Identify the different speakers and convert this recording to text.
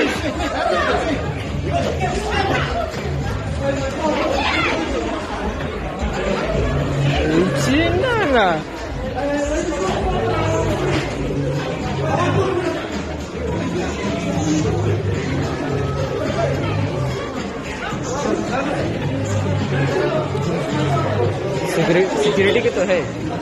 Speaker 1: 没劲呐！security security 的都来。